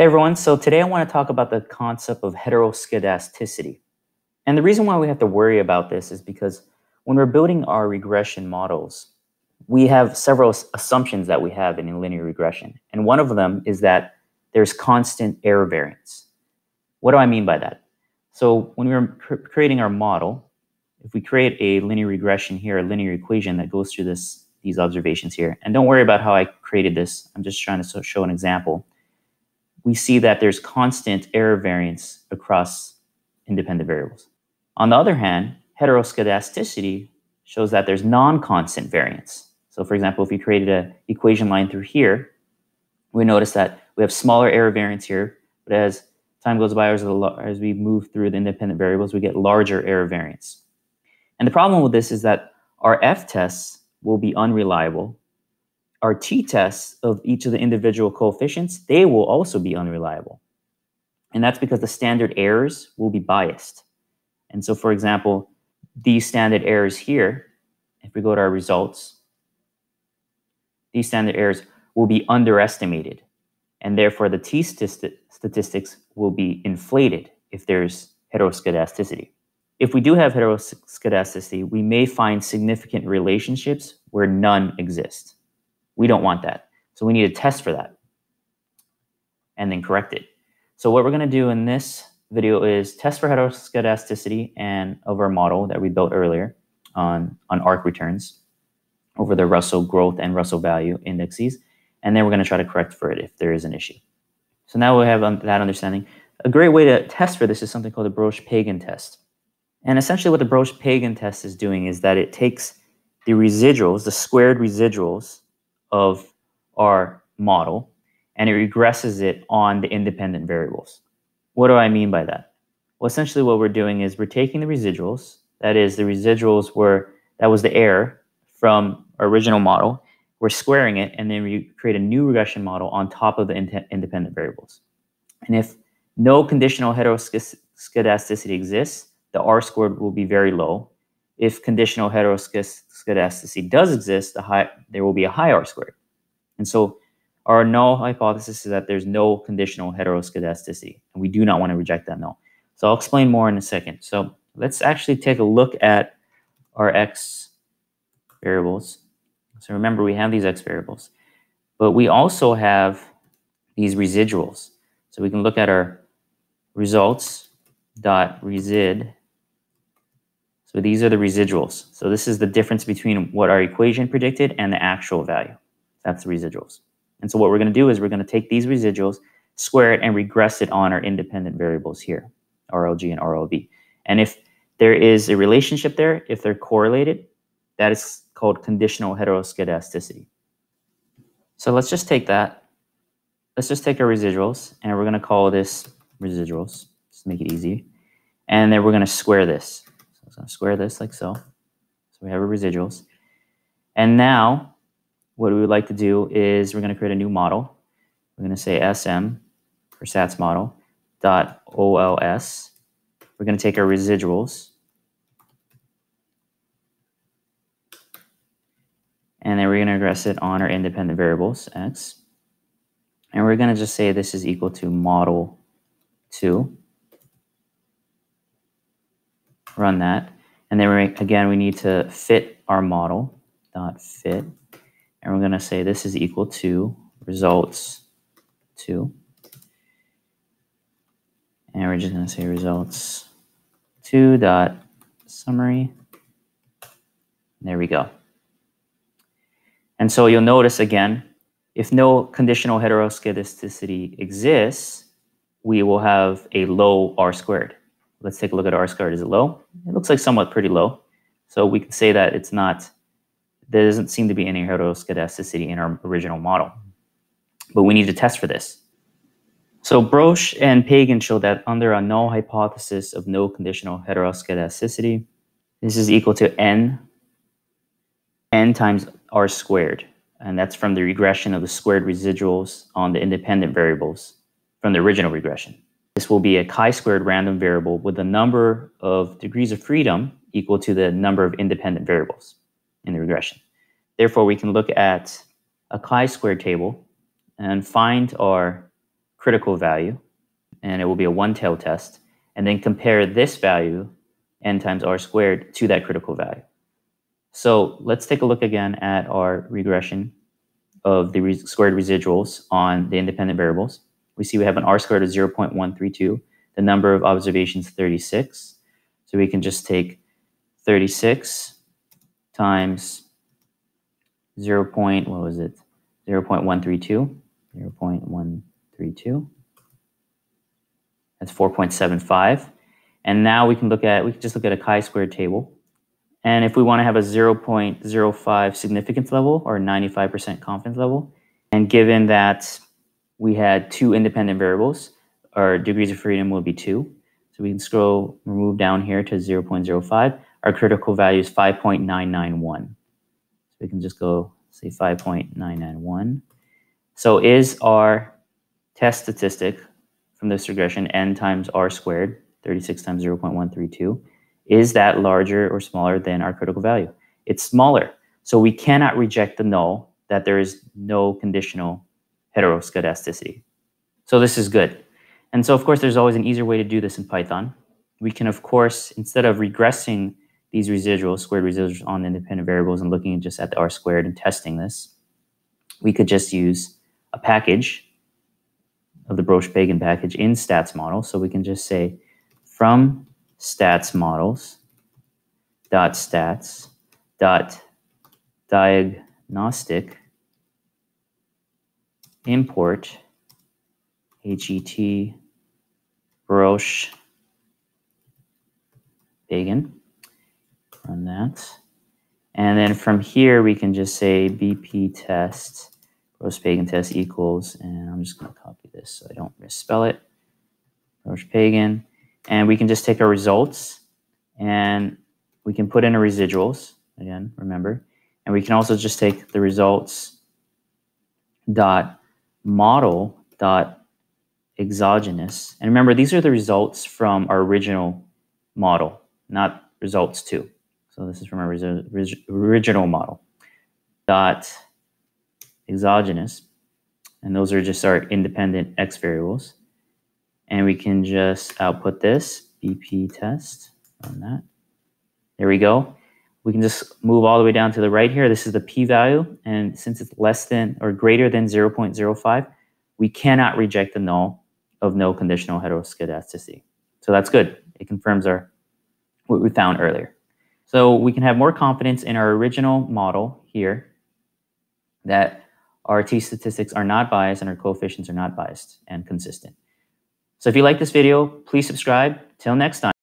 Hey everyone, so today I want to talk about the concept of heteroskedasticity. And the reason why we have to worry about this is because when we're building our regression models, we have several assumptions that we have in linear regression. And one of them is that there's constant error variance. What do I mean by that? So when we're creating our model, if we create a linear regression here, a linear equation that goes through this these observations here, and don't worry about how I created this, I'm just trying to show an example we see that there's constant error variance across independent variables. On the other hand, heteroskedasticity shows that there's non-constant variance. So for example, if we created an equation line through here, we notice that we have smaller error variance here, but as time goes by, as, as we move through the independent variables, we get larger error variance. And the problem with this is that our f-tests will be unreliable our t-tests of each of the individual coefficients, they will also be unreliable. And that's because the standard errors will be biased. And so, for example, these standard errors here, if we go to our results, these standard errors will be underestimated. And therefore, the t statistics will be inflated if there's heteroskedasticity. If we do have heteroskedasticity, we may find significant relationships where none exist. We don't want that. So we need to test for that and then correct it. So what we're going to do in this video is test for heteroskedasticity and of our model that we built earlier on, on arc returns over the Russell growth and Russell value indexes. And then we're going to try to correct for it if there is an issue. So now we have um, that understanding. A great way to test for this is something called the Breusch-Pagan test. And essentially what the Breusch-Pagan test is doing is that it takes the residuals, the squared residuals of our model and it regresses it on the independent variables. What do I mean by that? Well, essentially what we're doing is we're taking the residuals, that is the residuals were, that was the error from our original model, we're squaring it and then we create a new regression model on top of the in independent variables. And if no conditional heteroskedasticity exists, the R squared will be very low. If conditional heteroskedasticity skedasticity does exist, the high, there will be a high R squared. And so our null hypothesis is that there's no conditional heteroskedasticity, and we do not want to reject that null. So I'll explain more in a second. So let's actually take a look at our x variables. So remember, we have these x variables, but we also have these residuals. So we can look at our results dot resid so these are the residuals. So this is the difference between what our equation predicted and the actual value. That's the residuals. And so what we're going to do is we're going to take these residuals, square it, and regress it on our independent variables here, RLG and RLB. And if there is a relationship there, if they're correlated, that is called conditional heteroskedasticity. So let's just take that. Let's just take our residuals, and we're going to call this residuals, just to make it easy. And then we're going to square this. So square this like so. So we have our residuals. And now what we would like to do is we're going to create a new model. We're going to say SM for stats model dot OLS. We're going to take our residuals. And then we're going to regress it on our independent variables, x. And we're going to just say this is equal to model 2 run that. And then we, again, we need to fit our model dot fit. And we're going to say this is equal to results 2. And we're just going to say results 2 dot summary. There we go. And so you'll notice again, if no conditional heteroskedasticity exists, we will have a low R squared. Let's take a look at R squared. Is it low? It looks like somewhat pretty low. So we can say that it's not, there doesn't seem to be any heteroskedasticity in our original model. But we need to test for this. So Breusch and Pagan show that under a null hypothesis of no conditional heteroskedasticity, this is equal to n, n times r squared. And that's from the regression of the squared residuals on the independent variables from the original regression. This will be a chi-squared random variable with the number of degrees of freedom equal to the number of independent variables in the regression. Therefore, we can look at a chi-squared table and find our critical value, and it will be a one-tailed test, and then compare this value, n times r squared, to that critical value. So let's take a look again at our regression of the squared residuals on the independent variables. We see we have an r squared of 0.132, the number of observations 36. So we can just take 36 times 0. Point, what was it? 0 0.132. 0 0.132. That's 4.75. And now we can look at, we can just look at a chi-squared table. And if we want to have a 0.05 significance level or 95% confidence level, and given that we had two independent variables, our degrees of freedom will be two. So we can scroll, move down here to 0.05. Our critical value is 5.991. So we can just go say 5.991. So is our test statistic from this regression n times r squared, 36 times 0.132, is that larger or smaller than our critical value? It's smaller. So we cannot reject the null that there is no conditional heteroscedasticity. So this is good. And so, of course, there's always an easier way to do this in Python. We can, of course, instead of regressing these residuals, squared residuals on independent variables and looking just at the r squared and testing this, we could just use a package of the Breusch-Pagan package in stats model. So we can just say from stats models dot stats dot diagnostic import het Breusch Pagan run that. And then from here we can just say bp test Breusch Pagan test equals and I'm just going to copy this so I don't misspell it Breusch Pagan and we can just take our results and we can put in our residuals again, remember, and we can also just take the results dot model dot exogenous. And remember, these are the results from our original model, not results two. So this is from our original model. Dot exogenous, and those are just our independent x variables and we can just output this BP test on that. There we go. We can just move all the way down to the right here. This is the p-value, and since it's less than or greater than 0.05, we cannot reject the null of no conditional heteroscedasticity. So that's good. It confirms our what we found earlier. So we can have more confidence in our original model here that our t statistics are not biased and our coefficients are not biased and consistent. So if you like this video, please subscribe. Till next time.